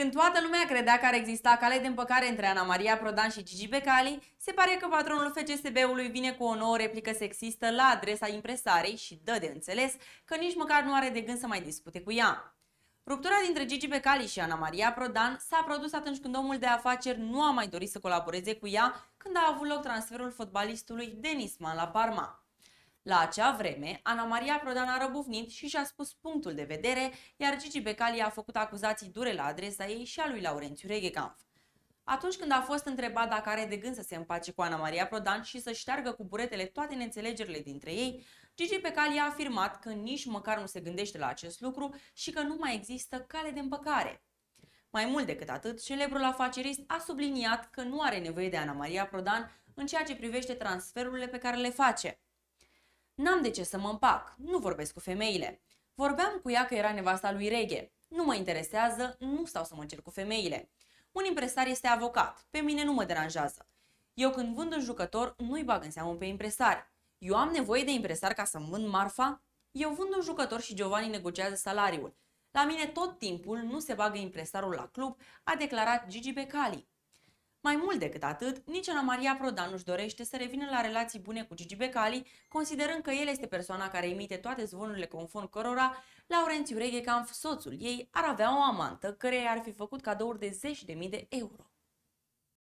Când toată lumea credea că ar exista cale de împăcare între Ana Maria Prodan și Gigi Becali, se pare că patronul FCSB-ului vine cu o nouă replică sexistă la adresa impresarei și dă de înțeles că nici măcar nu are de gând să mai discute cu ea. Ruptura dintre Gigi Becali și Ana Maria Prodan s-a produs atunci când omul de afaceri nu a mai dorit să colaboreze cu ea când a avut loc transferul fotbalistului Denis Man la Parma. La acea vreme, Ana Maria Prodan a răbufnit și și-a spus punctul de vedere, iar Gigi Becali a făcut acuzații dure la adresa ei și a lui Laurențiu Reghecanf. Atunci când a fost întrebat dacă are de gând să se împace cu Ana Maria Prodan și să șteargă cu buretele toate neînțelegerile dintre ei, Gigi Becali a afirmat că nici măcar nu se gândește la acest lucru și că nu mai există cale de împăcare. Mai mult decât atât, celebrul afacerist a subliniat că nu are nevoie de Ana Maria Prodan în ceea ce privește transferurile pe care le face. N-am de ce să mă împac, nu vorbesc cu femeile. Vorbeam cu ea că era nevasta lui Reghe. Nu mă interesează, nu stau să mă cer cu femeile. Un impresar este avocat, pe mine nu mă deranjează. Eu când vând un jucător, nu-i bag în seamă pe impresar. Eu am nevoie de impresar ca să-mi vând marfa? Eu vând un jucător și Giovanni negociază salariul. La mine tot timpul nu se bagă impresarul la club, a declarat Gigi Becali. Mai mult decât atât, nici Ana Maria Prodan nu-și dorește să revină la relații bune cu Gigi Becali, considerând că el este persoana care emite toate zvonurile conform cărora Laurențiu Reghecamp, soțul ei, ar avea o amantă care ar fi făcut cadouri de zeci de mii de euro.